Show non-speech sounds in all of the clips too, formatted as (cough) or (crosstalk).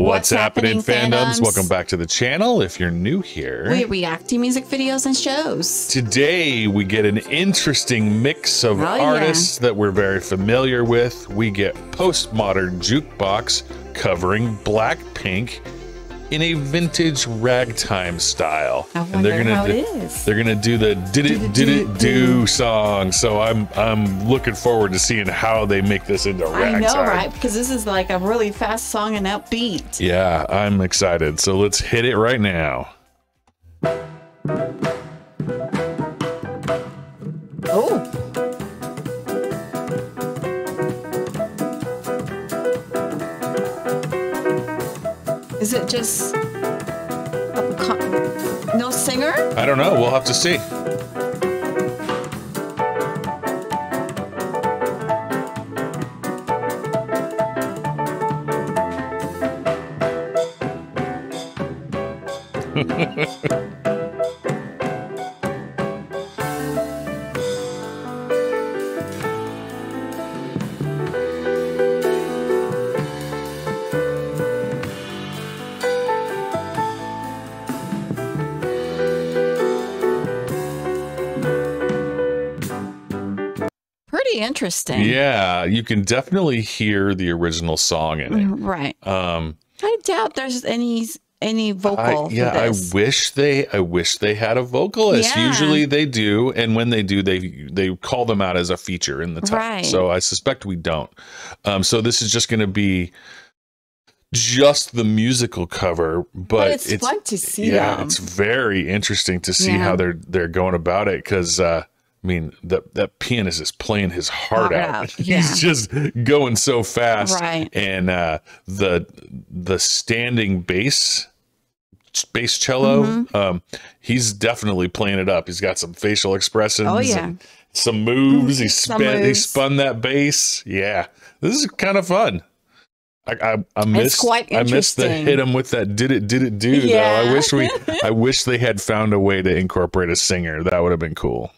What's, happening, fandoms? Welcome back to the channel. If you're new here, We react to music videos and shows. today we get an interesting mix of Oh, yeah. artists that we're very familiar with. We get postmodern jukebox covering Blackpink in a vintage ragtime style, wonder how it is. they're gonna do the ddu-du ddu-du du song. So I'm I'm looking forward to seeing how they make this into I know, right? Because this is like a really fast song and upbeat. Yeah, I'm excited. So let's hit it right now. Is it just no singer? I don't know. We'll have to see. (laughs) interesting. Yeah, you can definitely hear the original song in it. Right. Um, I doubt there's any any I, vocal. for yeah, I wish they, I wish they had a vocalist. Yeah. Usually they do, and when they do, they they call them out as a feature in the title. Right. So I suspect we don't. Um, so this is just going to be just the musical cover, but, but it's, fun to see yeah, them. it's very interesting to see Yeah. how they're they're going about it because uh, I mean that that pianist is playing his heart out. out, (laughs) He's just going so fast, Right. And uh, the the standing bass bass cello, Mm-hmm. um, he's definitely playing it up. He's got some facial expressions. Oh, yeah. and some moves. He Some spun. He spun that bass. Yeah, this is kind of fun. I, I, I missed quite I missed the hit him with that ddu-du ddu-du du though. I wish we (laughs) I wish they had found a way to incorporate a singer. That would have been cool.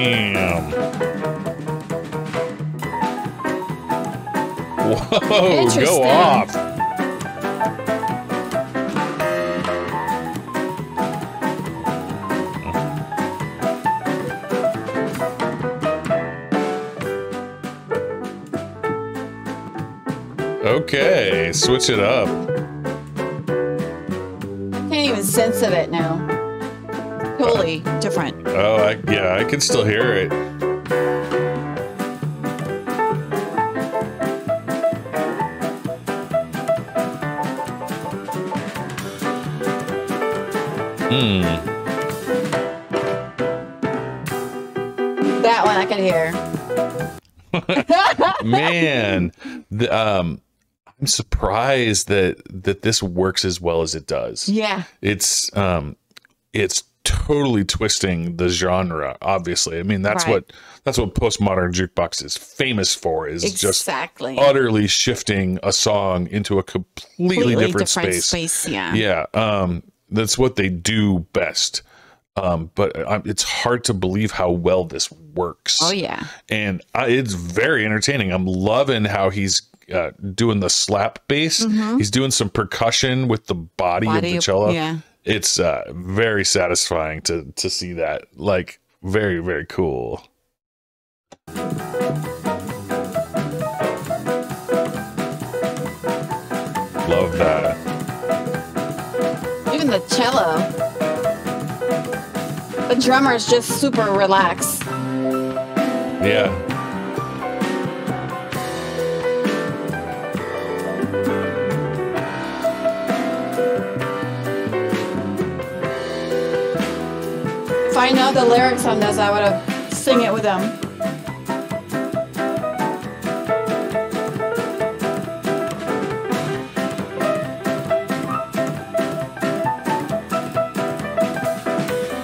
Damn. Whoa, go off. Okay, switch it up. Can't even sense of it now. Totally different. Oh, I, yeah, I can still hear it. Hmm. That one I can hear. (laughs) Man, the, um, I'm surprised that that this works as well as it does. Yeah. It's um, it's totally twisting the genre. Obviously, I mean that's Right. what that's what postmodern jukebox is famous for. Is just Exactly. utterly shifting a song into a completely, Completely different, space. Yeah. Yeah, um, that's what they do best. Um, but uh, it's hard to believe how well this works. Oh yeah. and I, it's very entertaining. I'm loving how he's uh, doing the slap bass. He's doing some percussion with the body. Body of the cello. yeah. It's uh, very satisfying to to see that. Like very very cool. Love that. Even the cello. The drummer is just super relaxed. Yeah. I know the lyrics on this, I would have sing it with them.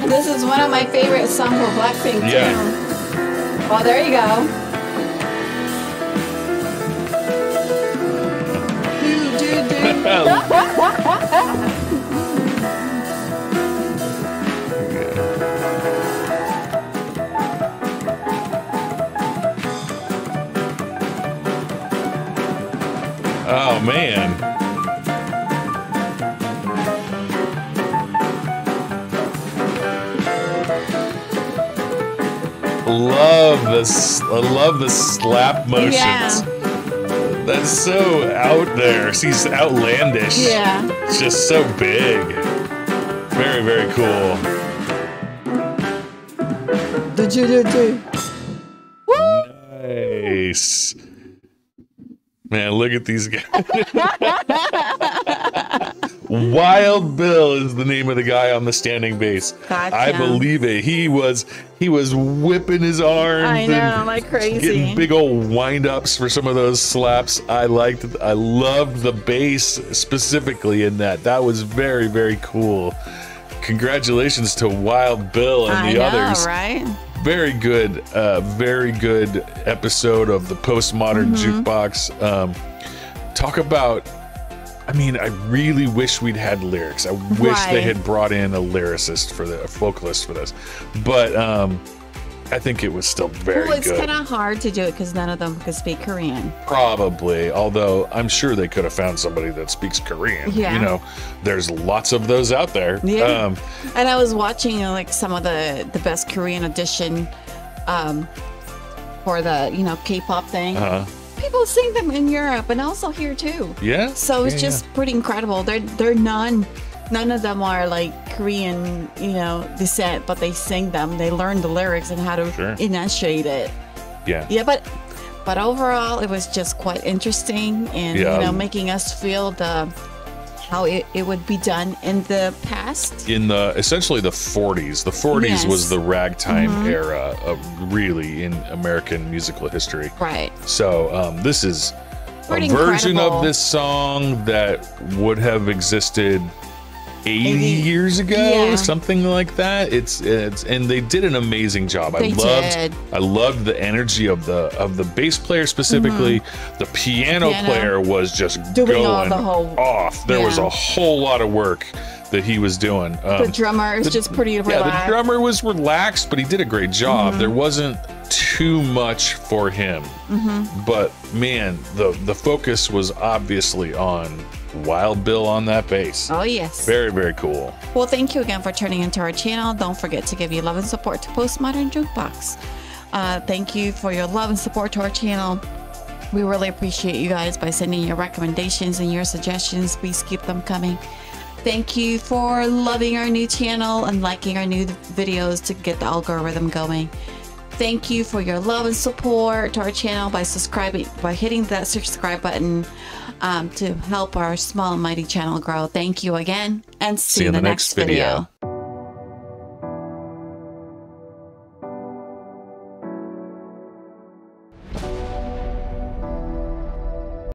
This is one of my favorite songs for Blackpink Yeah. Well, there you go. Do, do, do. (laughs) Oh man. Love this. I love the slap motions. Yeah. That's so out there. He's outlandish. Yeah. It's just so big. Very, very cool. Do, do, do, do. Nice. Man, look at these guys. Wild Bill is the name of the guy on the standing bass. Gotcha. I believe it. He was he was whipping his arms. I know, and like crazy. Getting big old wind ups for some of those slaps. I liked I loved the bass specifically in that. That was very, very cool. Congratulations to Wild Bill and I the know, others right? Very good uh very good episode of the postmodern Mm-hmm. jukebox. Um talk about i mean i really wish we'd had lyrics. I wish they had brought in a lyricist for the a vocalist for this. But um i think it was still very Well, it's kind of hard to do it because none of them could speak Korean. probably although i'm sure they could have found somebody that speaks korean Yeah. you know there's lots of those out there Yeah. um And I was watching like some of the the best Korean audition um, for the you know K-pop thing. uh People sing them in Europe and also here too. yeah So it's Yeah, just pretty incredible. They're they're none none of them are like Korean, you know, descent, but they sing them. They learn the lyrics and how to Sure. enunciate it. yeah Yeah, but but overall it was just quite interesting and Yeah. you know making us feel the how it, it would be done in the past. in the essentially the 40s. The 40s Yes. Mm-hmm. was the ragtime era of really in American musical history. Right. So um, this is Pretty a version incredible. of this song that would have existed 80 Maybe- years ago, Yeah. something like that. It's it's and they did an amazing job. I loved did. I loved the energy of the of the bass player specifically. The piano, Mm-hmm. Piano. player was just Doing going the whole- off. There was a whole lot of work that he was doing. Um, The drummer is the- just pretty yeah, relaxed. Mm-hmm. the drummer was relaxed, but he did a great job. There wasn't too much for him, Mm-hmm. but man, the the focus was obviously on Wild Bill on that bass. Oh yes. Very very cool. Well, thank you again for turning into our channel. Don't forget to give your love and support to Postmodern Jukebox. Uh, thank you for your love and support to our channel. We really appreciate you guys by sending your recommendations and your suggestions. Please keep them coming. Thank you for loving our new channel and liking our new videos to get the algorithm going. Thank you for your love and support to our channel by subscribing, by hitting that subscribe button um, to help our small and mighty channel grow. Thank you again and see, you in the next video.